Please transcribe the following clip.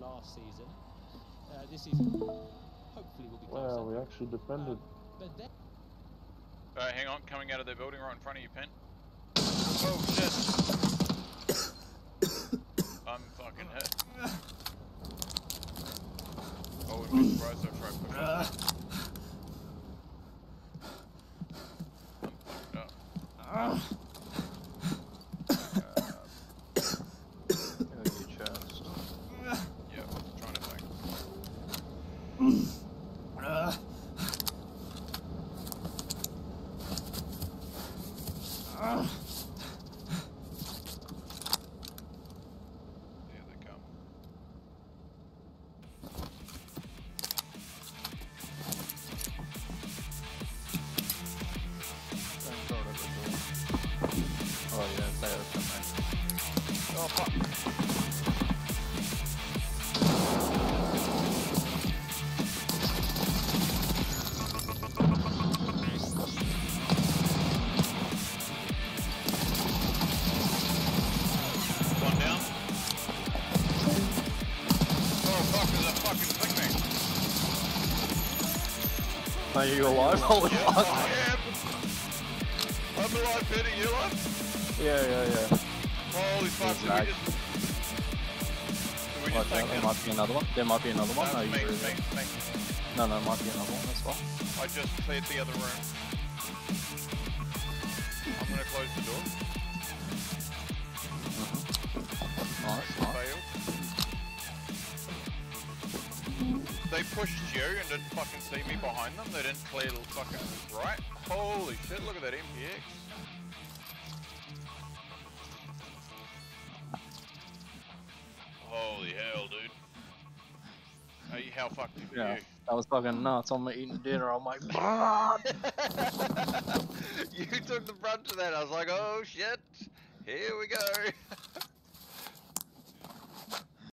last season. Uh, this season, hopefully, will be closer. Wow, we actually defended. Um, but then, Alright, hang on, coming out of their building right in front of you, Pen. Oh shit! I'm fucking hit. Oh, we've been surprised so far. push up. I'm fucked up. Uh, Here they come. Same sort of as well. Oh yeah, they open there. Oh fuck! Are you alive? Holy Yeah, fuck! I am. I'm alive, Peter, you alive? Yeah, yeah, yeah. Holy fuck, did we just... Did we What, just there, there might be another one. There might be another one. No, me, really- me, me. no, no, might be another one as well. I just cleared the other room. Pushed you and didn't fucking see me behind them. They didn't clear the fucking right. Holy shit, look at that MPX. Holy hell, dude. Hey, how fucked are Yeah. you? That was fucking nuts. I'm eating dinner. I'm like, you took the brunt of that. I was like, oh shit, here we go.